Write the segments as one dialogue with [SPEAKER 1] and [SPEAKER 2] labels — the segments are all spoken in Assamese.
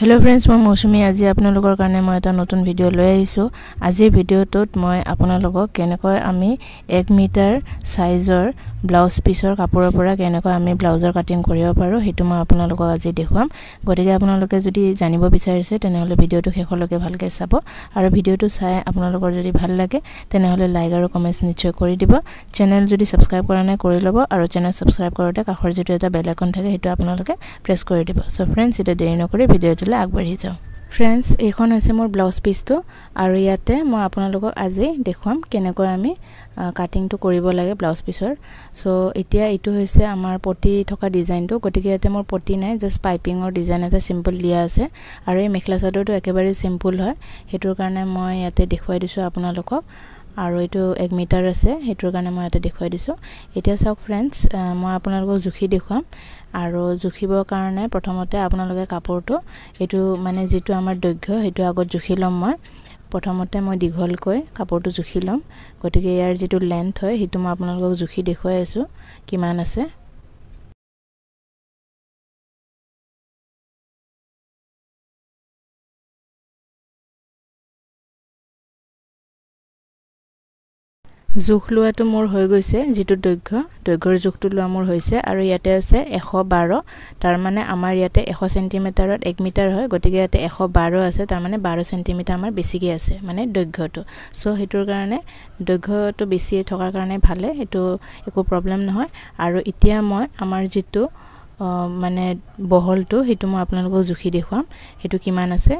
[SPEAKER 1] হেল্ল' ফ্ৰেণ্ডছ মই মৌচুমী। আজি আপোনালোকৰ কাৰণে মই এটা নতুন ভিডিঅ' লৈ আহিছোঁ। আজিৰ ভিডিঅ'টোত মই আপোনালোকক কেনেকৈ আমি এক মিটাৰ চাইজৰ ব্লাউজ পিচৰ কাপোৰৰ পৰা কেনেকৈ আমি ব্লাউজৰ কাটিং কৰিব পাৰোঁ সেইটো মই আপোনালোকক আজি দেখুৱাম। গতিকে আপোনালোকে যদি জানিব বিচাৰিছে তেনেহ'লে ভিডিঅ'টো শেষলৈকে ভালকৈ চাব। আৰু ভিডিঅ'টো চাই আপোনালোকৰ যদি ভাল লাগে তেনেহ'লে লাইক আৰু কমেণ্টছ নিশ্চয় কৰি দিব। চেনেল যদি ছাবস্ক্ৰাইব কৰা নাই কৰি ল'ব। আৰু চেনেল ছাবস্ক্ৰাইব কৰোঁতে কাষৰ যিটো এটা বেল আইকন থাকে সেইটো আপোনালোকে প্ৰেছ কৰি দিব। চ' ফ্ৰেণ্ডছ এতিয়া দেৰি নকৰি ভিডিঅ'টোলৈ আগবাঢ়ি যাওঁ ফ্ৰেণ্ডছ এইখন হৈছে মোৰ ব্লাউজ পিচটো আৰু ইয়াতে মই আপোনালোকক আজি দেখুৱাম কেনেকৈ আমি কাটিংটো কৰিব লাগে ব্লাউজ পিচৰ চ' এতিয়া এইটো হৈছে আমাৰ পতি থকা ডিজাইনটো গতিকে ইয়াতে মোৰ পতি নাই জাষ্ট পাইপিঙৰ ডিজাইন এটা চিম্পুল দিয়া আছে। আৰু এই মেখেলা চাদৰটো একেবাৰে চিম্পুল হয়। সেইটোৰ কাৰণে মই ইয়াতে দেখুৱাই দিছোঁ আপোনালোকক। আৰু এইটো এক মিটাৰ আছে সেইটোৰ কাৰণে মই ইয়াতে দেখুৱাই দিছোঁ। এতিয়া চাওক ফ্ৰেণ্ডছ মই আপোনালোকক জুখি দেখুৱাম। আৰু জুখিবৰ কাৰণে প্ৰথমতে আপোনালোকে কাপোৰটো এইটো মানে যিটো আমাৰ দৈৰ্ঘ্য সেইটো আগত জুখি ল'ম মই। প্ৰথমতে মই দীঘলকৈ কাপোৰটো জুখি ল'ম। গতিকে ইয়াৰ যিটো লেন্থ হয় সেইটো মই আপোনালোকক জুখি দেখুৱাই আছোঁ। কিমান আছে? জোখ লোৱাটো মোৰ হৈ গৈছে যিটো দৈৰ্ঘ্য। দৈৰ্ঘ্যৰ জোখটো লোৱা মোৰ হৈছে আৰু ইয়াতে আছে এশ বাৰ। তাৰমানে আমাৰ ইয়াতে এশ চেণ্টিমিটাৰত এক মিটাৰ হয় গতিকে ইয়াতে এশ বাৰ আছে তাৰমানে বাৰ চেণ্টিমিটাৰ আমাৰ বেছিকৈ আছে মানে দৈৰ্ঘ্যটো। চ' সেইটোৰ কাৰণে দৈৰ্ঘ্যটো বেছি থকাৰ কাৰণে ভালে সেইটো একো প্ৰব্লেম নহয়। আৰু এতিয়া মই আমাৰ যিটো মানে বহলটো সেইটো মই আপোনালোকক জুখি দেখুৱাম। সেইটো কিমান আছে?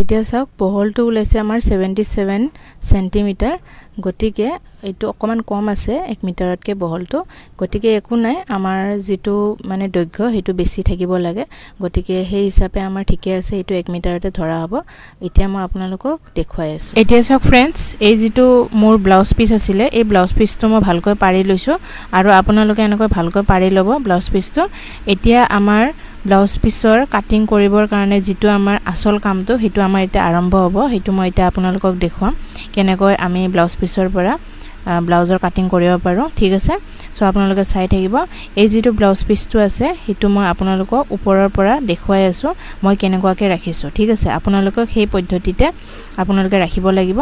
[SPEAKER 1] এতিয়া চাওক বহলটো ওলাইছে আমাৰ ছেভেণ্টি ছেভেন চেণ্টিমিটাৰ গতিকে এইটো অকণমান কম আছে এক মিটাৰতকৈ বহলটো। গতিকে একো নাই আমাৰ যিটো মানে দৈৰ্ঘ্য সেইটো বেছি থাকিব লাগে। গতিকে সেই হিচাপে আমাৰ ঠিকে আছে এইটো এক মিটাৰতে ধৰা হ'ব। এতিয়া মই আপোনালোকক দেখুৱাই আছোঁ। এতিয়া চাওক ফ্ৰেণ্ডছ এই যিটো মোৰ ব্লাউজ পিচ আছিলে এই ব্লাউজ পিচটো মই ভালকৈ পাৰি লৈছোঁ। আৰু আপোনালোকে এনেকৈ ভালকৈ পাৰি ল'ব ব্লাউজ পিচটো এতিয়া আমাৰ ব্লাউজ পিচৰ কাটিং কৰিবৰ কাৰণে যিটো আমাৰ আচল কামটো সেইটো আমাৰ এতিয়া আৰম্ভ হ'ব। সেইটো মই এতিয়া আপোনালোকক দেখুৱাম। কেনেকৈ আমি ব্লাউজ পিচৰ পৰা ব্লাউজৰ কাটিং কৰিব পাৰোঁ ঠিক আছে? চ' আপোনালোকে চাই থাকিব। এই যিটো ব্লাউজ পিচটো আছে সেইটো মই আপোনালোকক ওপৰৰ পৰা দেখুৱাই আছোঁ মই কেনেকুৱাকৈ ৰাখিছোঁ ঠিক আছে? আপোনালোকক সেই পদ্ধতিতে আপোনালোকে ৰাখিব লাগিব।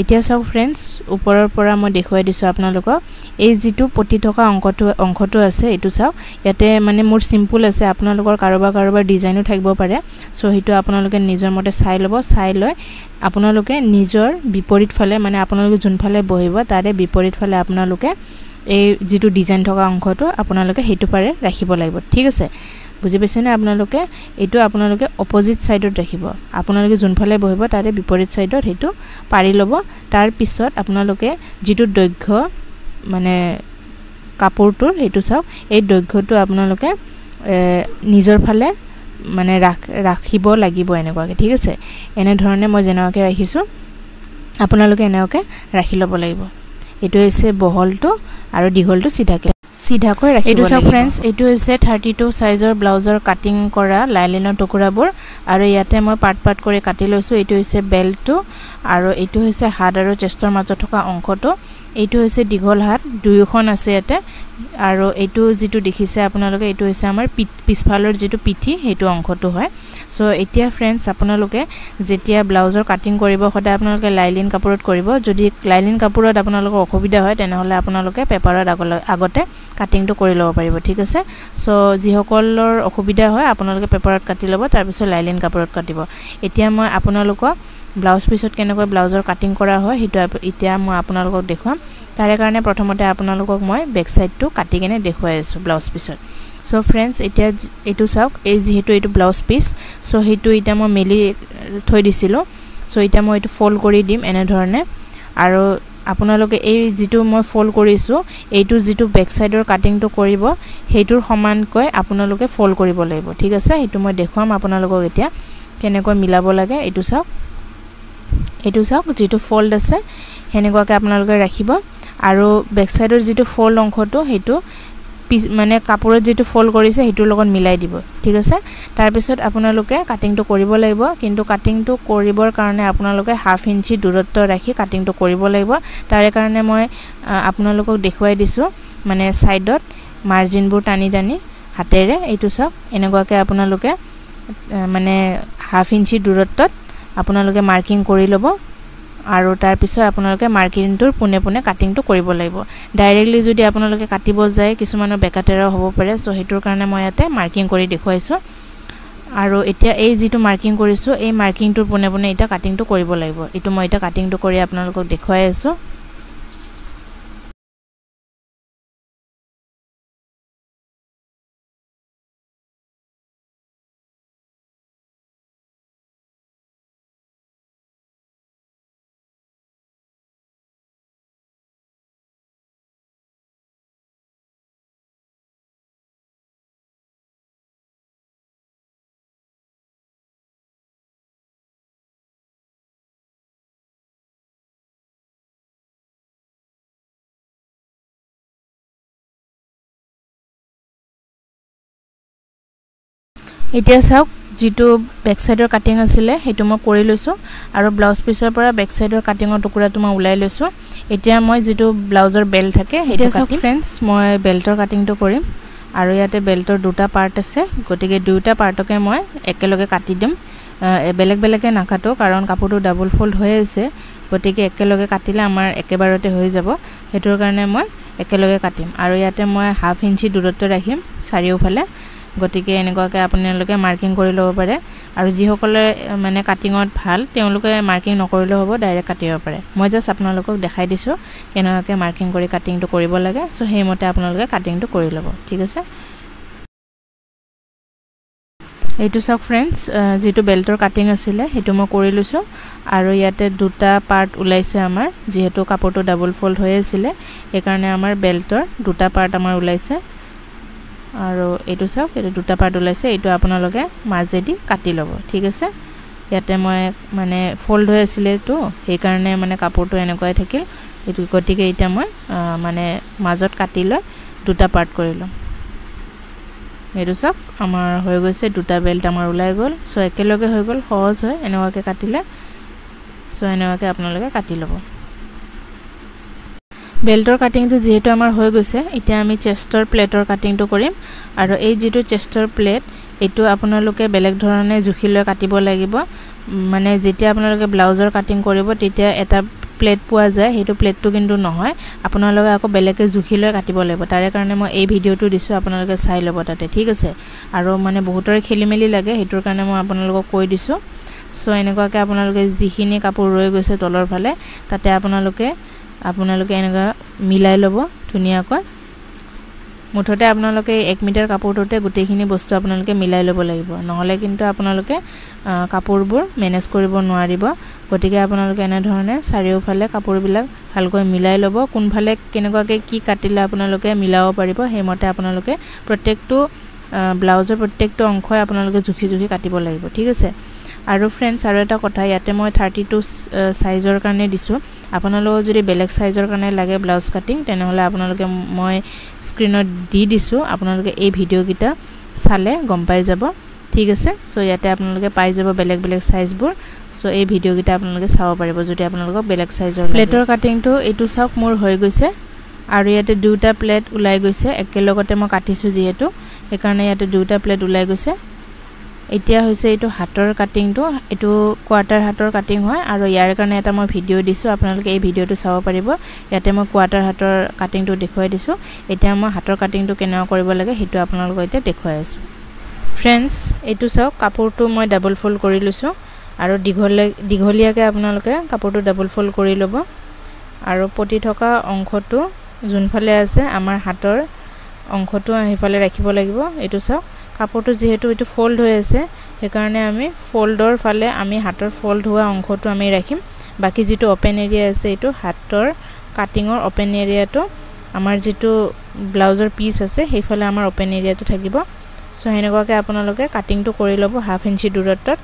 [SPEAKER 1] এতিয়া চাওক ফ্ৰেণ্ডছ ওপৰৰ পৰা মই দেখুৱাই দিছোঁ আপোনালোকক। এই যিটো পতি থকা অংকটো অংশটো আছে এইটো চাওক। ইয়াতে মানে মোৰ চিম্পুল আছে আপোনালোকৰ কাৰোবাৰ কাৰোবাৰ ডিজাইনো থাকিব পাৰে। চ' সেইটো আপোনালোকে নিজৰ মতে চাই ল'ব চাই লৈ আপোনালোকে নিজৰ বিপৰীত ফালে মানে আপোনালোকে যোনফালে বহিব তাৰে বিপৰীত ফালে আপোনালোকে এই যিটো ডিজাইন থকা অংশটো আপোনালোকে সেইটো পাৰে ৰাখিব লাগিব। ঠিক আছে? বুজি পাইছেনে আপোনালোকে? এইটো আপোনালোকে অপজিট ছাইডত ৰাখিব। আপোনালোকে যোনফালে বহিব তাৰে বিপৰীত ছাইডত সেইটো পাৰি ল'ব। তাৰপিছত আপোনালোকে যিটো দৈৰ্ঘ্য মানে কাপোৰটোৰ সেইটো চাওক এই দৈৰ্ঘ্যটো আপোনালোকে নিজৰ ফালে মানে ৰাখ ৰাখিব লাগিব এনেকুৱাকৈ ঠিক আছে? এনেধৰণে মই যেনেকুৱাকৈ ৰাখিছোঁ আপোনালোকে এনেকুৱাকৈ ৰাখি ল'ব লাগিব। এইটো হৈছে বহলটো আৰু দীঘলটো চিধাকৈ। চিধাকৈ ৰাখি এইটো চাওক ফ্ৰেণ্ডছ এইটো হৈছে থাৰ্টি টু চাইজৰ ব্লাউজৰ কাটিং কৰা লাইলিনৰ টুকুৰাবোৰ আৰু ইয়াতে মই পাৰ্ট পাৰ্ট কৰি কাটি লৈছোঁ। এইটো হৈছে বেল্টটো আৰু এইটো হৈছে হাত আৰু চেষ্টৰ মাজত থকা অংশটো। এইটো হৈছে দীঘল হাত দুয়োখন আছে ইয়াতে। আৰু এইটো যিটো দেখিছে আপোনালোকে এইটো হৈছে আমাৰ পিছফালৰ যিটো পিঠি সেইটো অংশটো হয়। চ' এতিয়া ফ্ৰেণ্ডছ আপোনালোকে যেতিয়া ব্লাউজৰ কাটিং কৰিব সদায় আপোনালোকে লাইলিন কাপোৰত কৰিব। যদি লাইলিন কাপোৰত আপোনালোকৰ অসুবিধা হয় তেনেহ'লে আপোনালোকে পেপাৰত আগলৈ আগতে কাটিংটো কৰি ল'ব পাৰিব ঠিক আছে? চ' যিসকলৰ অসুবিধা হয় আপোনালোকে পেপাৰত কাটি ল'ব তাৰপিছত লাইলিন কাপোৰত কাটিব। এতিয়া মই আপোনালোকক ব্লাউজ পিছত কেনেকৈ ব্লাউজৰ কাটিং কৰা হয় সেইটো এতিয়া মই আপোনালোকক দেখুৱাম। তাৰে কাৰণে প্ৰথমতে আপোনালোকক মই বেক চাইডটো কাটি কেনে দেখুৱাই আছোঁ ব্লাউজ পিছত। চ' ফ্ৰেণ্ডছ এতিয়া এইটো চাওক এই যিহেতু এইটো ব্লাউজ পিচ চ' সেইটো এতিয়া মই মেলি থৈ দিছিলোঁ। চ' এতিয়া মই এইটো ফল্ড কৰি দিম এনেধৰণে। আৰু আপোনালোকে এই যিটো মই ফল্ড কৰিছোঁ এইটো যিটো বেক চাইডৰ কাটিংটো কৰিব সেইটোৰ সমানকৈ আপোনালোকে ফল্ড কৰিব লাগিব। ঠিক আছে? সেইটো মই দেখুৱাম আপোনালোকক এতিয়া কেনেকৈ মিলাব লাগে। এইটো চাওক। এইটো চাওক যিটো ফল্ড আছে সেনেকুৱাকৈ আপোনালোকে ৰাখিব। আৰু বেক চাইডৰ যিটো ফল্ড অংশটো সেইটো পিছ মানে কাপোৰত যিটো ফল্ড কৰিছে সেইটোৰ লগত মিলাই দিব। ঠিক আছে? তাৰপিছত আপোনালোকে কাটিংটো কৰিব লাগিব। কিন্তু কাটিংটো কৰিবৰ কাৰণে আপোনালোকে হাফ ইঞ্চি দূৰত্ব ৰাখি কাটিংটো কৰিব লাগিব। তাৰে কাৰণে মই আপোনালোকক দেখুৱাই দিছোঁ মানে ছাইডত মাৰ্জিনবোৰ টানি টানি হাতেৰে। এইটো চাওক এনেকুৱাকৈ আপোনালোকে মানে হাফ ইঞ্চি দূৰত্বত আপোনালোকে মাৰ্কিং কৰি ল'ব আৰু তাৰপিছত আপোনালোকে মাৰ্কিংটোৰ পোনে পোনে কাটিংটো কৰিব লাগিব। ডাইৰেক্টলি যদি আপোনালোকে কাটিব যায় কিছুমানৰ বেকাতেৰাও হ'ব পাৰে চ' সেইটোৰ কাৰণে মই ইয়াতে মাৰ্কিং কৰি দেখুৱাইছোঁ। আৰু এতিয়া এই যিটো মাৰ্কিং কৰিছোঁ এই মাৰ্কিংটোৰ পোনে পোনে এতিয়া কাটিংটো কৰিব লাগিব। এইটো মই এতিয়া কাটিংটো কৰি আপোনালোকক দেখুৱাই আছোঁ। এতিয়া চাওক যিটো বেক চাইডৰ কাটিং আছিলে সেইটো মই কৰি লৈছোঁ। আৰু ব্লাউজ পিচৰ পৰা বেক চাইডৰ কাটিঙৰ টুকুৰাটো মই ওলাই লৈছোঁ। এতিয়া মই যিটো ব্লাউজৰ বেল্ট থাকে সেইটো চাওক ফ্ৰেণ্ডছ মই বেল্টৰ কাটিংটো কৰিম। আৰু ইয়াতে বেল্টৰ দুটা পাৰ্ট আছে। গতিকে দুয়োটা পাৰ্টকে মই একেলগে কাটি দিম। বেলেগ বেলেগে নাকাটো কাৰণ কাপোৰটো ডাবল ফল্ড হৈ আছে। গতিকে একেলগে কাটিলে আমাৰ একেবাৰতে হৈ যাব। সেইটোৰ কাৰণে মই একেলগে কাটিম। আৰু ইয়াতে মই হাফ ইঞ্চি দূৰত্ব ৰাখিম চাৰিওফালে। গতিকে এনেকুৱাকৈ আপোনালোকে মাৰ্কিং কৰি ল'ব পাৰে। আৰু যিসকলে মানে কাটিঙত ভাল তেওঁলোকে মাৰ্কিং নকৰিলেও হ'ব ডাইৰেক্ট কাটিব পাৰে। মই জাষ্ট আপোনালোকক দেখাই দিছোঁ কেনেকুৱাকৈ মাৰ্কিং কৰি কাটিংটো কৰিব লাগে। চ' সেইমতে আপোনালোকে কাটিংটো কৰি ল'ব ঠিক আছে? এইটো চাওক ফ্ৰেণ্ডছ যিটো বেল্টৰ কাটিং আছিলে সেইটো মই কৰি লৈছোঁ। আৰু ইয়াতে দুটা পাৰ্ট ওলাইছে আমাৰ যিহেতু কাপোৰটো ডাবল ফল্ড হৈ আছিলে। সেইকাৰণে আমাৰ বেল্টৰ দুটা পাৰ্ট আমাৰ ওলাইছে। আৰু এইটো চাওক এইটো দুটা পাৰ্ট ওলাইছে এইটো আপোনালোকে মাজেদি কাটি ল'ব ঠিক আছে? ইয়াতে মই মানে ফল্ড হৈ আছিলেতো সেইকাৰণে মানে কাপোৰটো এনেকুৱাই থাকিল। এইটো গতিকে এতিয়া মই মানে মাজত কাটি লৈ দুটা পাৰ্ট কৰি ল'ম। এইটো চাওক আমাৰ হৈ গৈছে দুটা বেল্ট আমাৰ ওলাই গ'ল। চ' একেলগে হৈ গ'ল সহজ হয় এনেকুৱাকৈ কাটিলে। চ' এনেকুৱাকৈ আপোনালোকে কাটি ল'ব। বেল্টৰ কাটিংটো যিহেতু আমাৰ হৈ গৈছে এতিয়া আমি চেষ্টৰ প্লেটৰ কাটিংটো কৰিম। আৰু এই যিটো চেষ্টৰ প্লেট এইটো আপোনালোকে বেলেগ ধৰণে জুখি লৈ কাটিব লাগিব। মানে যেতিয়া আপোনালোকে ব্লাউজৰ কাটিং কৰিব তেতিয়া এটা প্লেট পোৱা যায়। সেইটো প্লেটটো কিন্তু নহয়। আপোনালোকে আকৌ বেলেগকৈ জুখি লৈ কাটিব লাগিব। তাৰে কাৰণে মই এই ভিডিঅ'টো দিছোঁ আপোনালোকে চাই ল'ব তাতে। ঠিক আছে? আৰু মানে বহুতৰে খেলি মেলি লাগে সেইটোৰ কাৰণে মই আপোনালোকক কৈ দিছোঁ। চ' এনেকুৱাকৈ আপোনালোকে যিখিনি কাপোৰ ৰৈ গৈছে তলৰ ফালে তাতে আপোনালোকে আপোনালোকে এনেকুৱা মিলাই ল'ব ধুনীয়াকৈ। মুঠতে আপোনালোকে এক মিটাৰ কাপোৰটোতে গোটেইখিনি বস্তু আপোনালোকে মিলাই ল'ব লাগিব। নহ'লে কিন্তু আপোনালোকে কাপোৰবোৰ মেনেজ কৰিব নোৱাৰিব। গতিকে আপোনালোকে এনেধৰণে চাৰিওফালে কাপোৰবিলাক ভালকৈ মিলাই ল'ব। কোনফালে কেনেকুৱাকৈ কি কাটিলে আপোনালোকে মিলাব পাৰিব সেইমতে আপোনালোকে প্ৰত্যেকটো ব্লাউজৰ প্ৰত্যেকটো অংশই আপোনালোকে জুখি জুখি কাটিব লাগিব। ঠিক আছে? আৰু ফ্ৰেণ্ডছ আৰু এটা কথা ইয়াতে মই থাৰ্টি টু চাইজৰ কাৰণে দিছোঁ। আপোনালোকক যদি বেলেগ চাইজৰ কাৰণে লাগে ব্লাউজ কাটিং তেনেহ'লে আপোনালোকে মই স্ক্ৰীণত দি দিছোঁ। আপোনালোকে এই ভিডিঅ'কেইটা চালে গম পাই যাব। ঠিক আছে? চ' ইয়াতে আপোনালোকে পাই যাব বেলেগ বেলেগ চাইজবোৰ চ' এই ভিডিঅ'কেইটা আপোনালোকে চাব পাৰিব যদি আপোনালোকক বেলেগ চাইজৰ প্লেটৰ কাটিংটো এইটো চাওক মোৰ হৈ গৈছে। আৰু ইয়াতে দুটা প্লেট ওলাই গৈছে। একেলগতে মই কাটিছোঁ যিহেতু। সেইকাৰণে ইয়াতে দুটা প্লেট ওলাই গৈছে। এতিয়া হৈছে এইটো হাতৰ কাটিংটো এইটো কোৱাৰ্টাৰ হাতৰ কাটিং হয় আৰু ইয়াৰ কাৰণে এটা মই ভিডিঅ' দিছোঁ আপোনালোকে এই ভিডিঅ'টো চাব পাৰিব। ইয়াতে মই কোৱাৰ্টাৰ হাতৰ কাটিংটো দেখুৱাই দিছোঁ। এতিয়া মই হাতৰ কাটিংটো কেনেকুৱা কৰিব লাগে সেইটো আপোনালোকক এতিয়া দেখুৱাই আছোঁ। ফ্ৰেণ্ডছ এইটো চাওক কাপোৰটো মই ডাবল ফল্ড কৰি লৈছোঁ আৰু দীঘলে দীঘলীয়াকৈ আপোনালোকে কাপোৰটো ডাবল ফল্ড কৰি ল'ব। আৰু পতি থকা অংশটো যোনফালে আছে আমাৰ হাতৰ অংশটো সেইফালে ৰাখিব লাগিব। এইটো চাওক কাপোৰটো যিহেতু এইটো ফল্ড হৈ আছে সেইকাৰণে আমি ফল্ডৰ ফালে আমি হাতৰ ফল্ড হোৱা অংশটো আমি ৰাখিম। বাকী যিটো অ'পেন এৰিয়া আছে এইটো হাতৰ কাটিঙৰ অ'পেন এৰিয়াটো আমাৰ যিটো ব্লাউজৰ পিচ আছে সেইফালে আমাৰ অ'পেন এৰিয়াটো থাকিব। চ' সেনেকুৱাকৈ আপোনালোকে কাটিংটো কৰি ল'ব হাফ ইঞ্চি দূৰত্বত।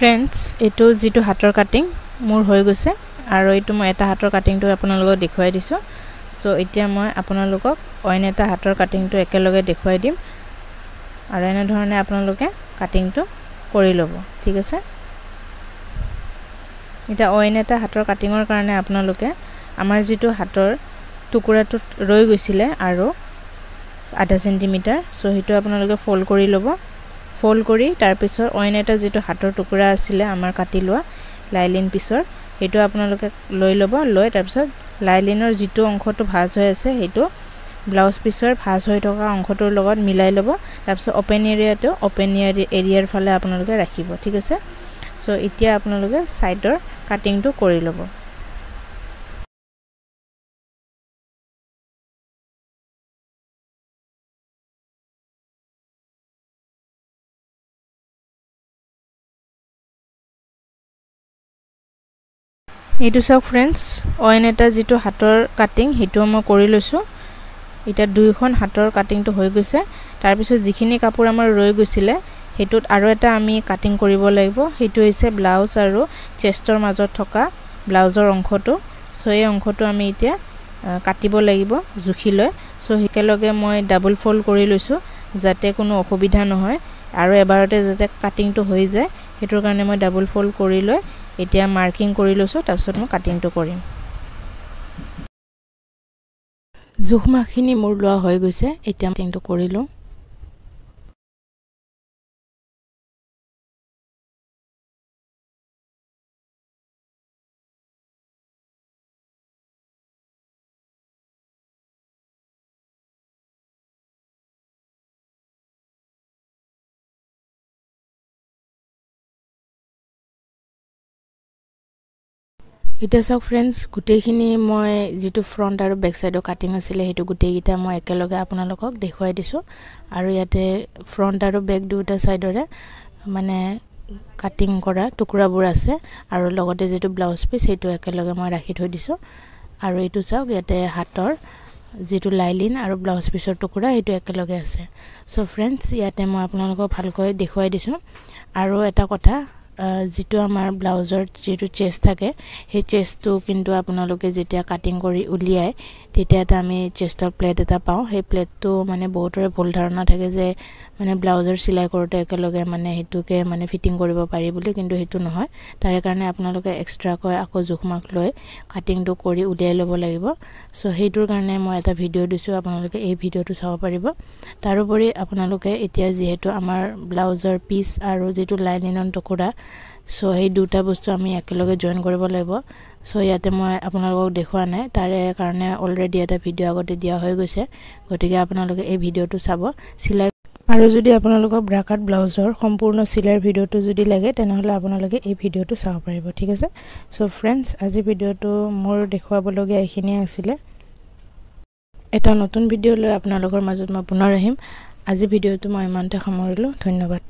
[SPEAKER 1] ফ্ৰেণ্ডছ এইটো যিটো হাতৰ কাটিং মোৰ হৈ গৈছে আৰু এইটো মই এটা হাতৰ কাটিংটো আপোনালোকক দেখুৱাই দিছোঁ। চ' এতিয়া মই আপোনালোকক অইন এটা হাতৰ কাটিংটো একেলগে দেখুৱাই দিম আৰু এনেধৰণে আপোনালোকে কাটিংটো কৰি ল'ব ঠিক আছে? এতিয়া অইন এটা হাতৰ কাটিঙৰ কাৰণে আপোনালোকে আমাৰ যিটো হাতৰ টুকুৰাটোত ৰৈ গৈছিলে আৰু আধা চেণ্টিমিটাৰ চ' সেইটো আপোনালোকে ফ'ল্ড কৰি ল'ব। ফ'ল্ড কৰি তাৰপিছত অইন এটা যিটো হাতৰ টুকুৰা আছিলে আমাৰ কাটি লোৱা লাইলিন পিছৰ সেইটো আপোনালোকে লৈ ল'ব লৈ তাৰপিছত লাইলিনৰ যিটো অংশটো ভাজ হৈ আছে সেইটো ব্লাউজ পিছৰ ভাজ হৈ থকা অংশটোৰ লগত মিলাই ল'ব তাৰপিছত অ'পেন এৰিয়াটো অ'পেন এৰিয়াৰ ফালে আপোনালোকে ৰাখিব ঠিক আছে? চ' এতিয়া আপোনালোকে ছাইডৰ কাটিংটো কৰি ল'ব। এইটো চাওক ফ্ৰেণ্ডছ অইন এটা যিটো হাতৰ কাটিং সেইটোও মই কৰি লৈছোঁ। এতিয়া দুয়োখন হাতৰ কাটিংটো হৈ গৈছে। তাৰপিছত যিখিনি কাপোৰ আমাৰ ৰৈ গৈছিলে সেইটোত আৰু এটা আমি কাটিং কৰিব লাগিব। সেইটো হৈছে ব্লাউজ আৰু চেষ্টৰ মাজত থকা ব্লাউজৰ অংশটো। চ' এই অংশটো আমি এতিয়া কাটিব লাগিব জুখি লৈ চ' একেলগে মই ডাবল ফ'ল্ড কৰি লৈছোঁ যাতে কোনো অসুবিধা নহয়। আৰু এবাৰতে যাতে কাটিংটো হৈ যায় সেইটোৰ কাৰণে মই ডাবল ফ'ল্ড কৰি লৈ এতিয়া মাৰ্কিং কৰি লৈছোঁ তাৰপিছত মই কাটিংটো কৰিম। জোখমাখখিনি মোৰ লোৱা হৈ গৈছে এতিয়া কাটিংটো কৰি লওঁ। এতিয়া চাওক ফ্ৰেণ্ডছ গোটেইখিনি মই যিটো ফ্ৰণ্ট আৰু বেক চাইডৰ কাটিং আছিলে সেইটো গোটেইকেইটা মই একেলগে আপোনালোকক দেখুৱাই দিছোঁ। আৰু ইয়াতে ফ্ৰণ্ট আৰু বেক দুয়োটা ছাইডৰে মানে কাটিং কৰা টুকুৰাবোৰ আছে। আৰু লগতে যিটো ব্লাউজ পিচ সেইটো একেলগে মই ৰাখি থৈ দিছোঁ। আৰু এইটো চাওক ইয়াতে হাতৰ যিটো লাইলিন আৰু ব্লাউজ পিচৰ টুকুৰা সেইটো একেলগে আছে। চ' ফ্ৰেণ্ডছ ইয়াতে মই আপোনালোকক ভালকৈ দেখুৱাই দিছোঁ। আৰু এটা কথা যিটো আমাৰ ব্লাউজৰ যিটো চেষ্ট থাকে সেই চেষ্টটো কিন্তু আপোনালোকে যেতিয়া কাটিং কৰি উলিয়াই তেতিয়া এটা আমি চেষ্টৰ প্লেট এটা পাওঁ। সেই প্লেটটো মানে বহুতৰে ভুল ধাৰণা থাকে যে মানে ব্লাউজৰ চিলাই কৰোঁতে একেলগে মানে সেইটোকে মানে ফিটিং কৰিব পাৰি বুলি কিন্তু সেইটো নহয়। তাৰে কাৰণে আপোনালোকে এক্সট্ৰাকৈ আকৌ জোখমাখ লৈ কাটিংটো কৰি উলিয়াই ল'ব লাগিব। চ' সেইটোৰ কাৰণে মই এটা ভিডিঅ' দিছোঁ আপোনালোকে এই ভিডিঅ'টো চাব পাৰিব। তাৰোপৰি আপোনালোকে এতিয়া যিহেতু আমাৰ ব্লাউজৰ পিচ আৰু যিটো লাইনিনৰ টুকুৰা চ' সেই দুটা বস্তু আমি একেলগে জইন কৰিব লাগিব। চ' ইয়াতে মই আপোনালোকক দেখুওৱা নাই। তাৰে কাৰণে অলৰেডি এটা ভিডিঅ' আগতে দিয়া হৈ গৈছে। গতিকে আপোনালোকে এই ভিডিঅ'টো চাব। চিলাই আৰু যদি আপোনালোকক ব্ৰাকাট ব্লাউজৰ সম্পূৰ্ণ চিলাইৰ ভিডিঅ'টো যদি লাগে তেনেহ'লে আপোনালোকে এই ভিডিঅ'টো চাব পাৰিব। ঠিক আছে? চ' ফ্ৰেণ্ডছ আজি ভিডিঅ'টো মোৰ দেখুৱাবলগীয়া এইখিনিয়ে আছিলে। এটা নতুন ভিডিঅ' লৈ আপোনালোকৰ মাজত মই পুনৰ আহিম। আজি ভিডিঅ'টো মই ইমানতে সামৰিলোঁ। ধন্যবাদ।